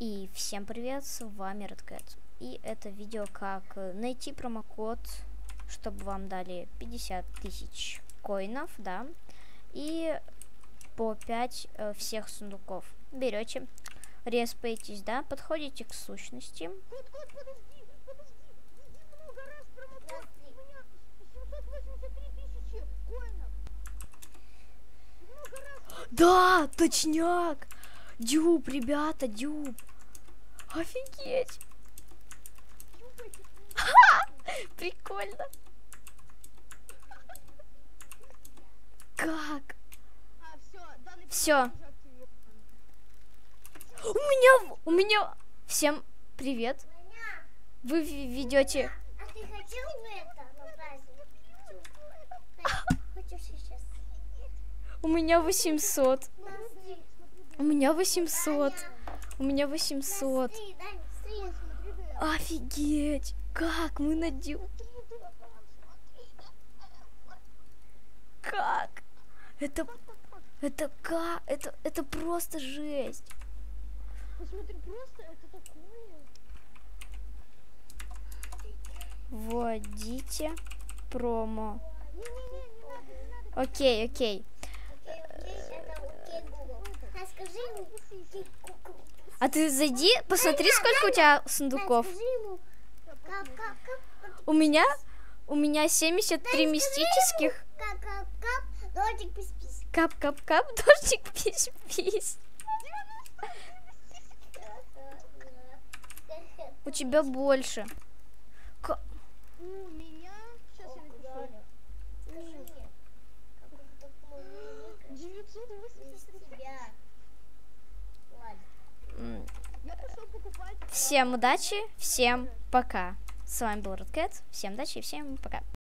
И всем привет, с вами Redcat. И это видео, как э, найти промокод, чтобы вам дали 50 тысяч коинов, да, и по 5 э, всех сундуков. Берете, респаетесь, да, подходите к сущности. Кот, кот, подожди, подожди. Введи много раз промокод. У меня 783 тысячи коинов. Много раз. Да, точняк! Дюб, ребята, дюб. Офигеть! Прикольно. Как? Все. У меня, у меня... Всем привет. Вы ведете... А ты хотел бы это на праздник? Хочешь сейчас? У меня 800. Смотри, У меня 800. У меня 800. смотри, дай, смотри. Смотри, да. Офигеть. Как мы надел... Как? Это... Это как? Это, это просто жесть. Посмотри, просто это такое. Вводите промо. Окей. Окей, А ты зайди, посмотри, сколько у тебя сундуков. У меня, у меня 73 Дай, мистических. Кап-кап-кап, дождик пись-пись. У тебя больше. К... Всем удачи, всем пока. С вами был Redcat. Всем удачи и всем пока.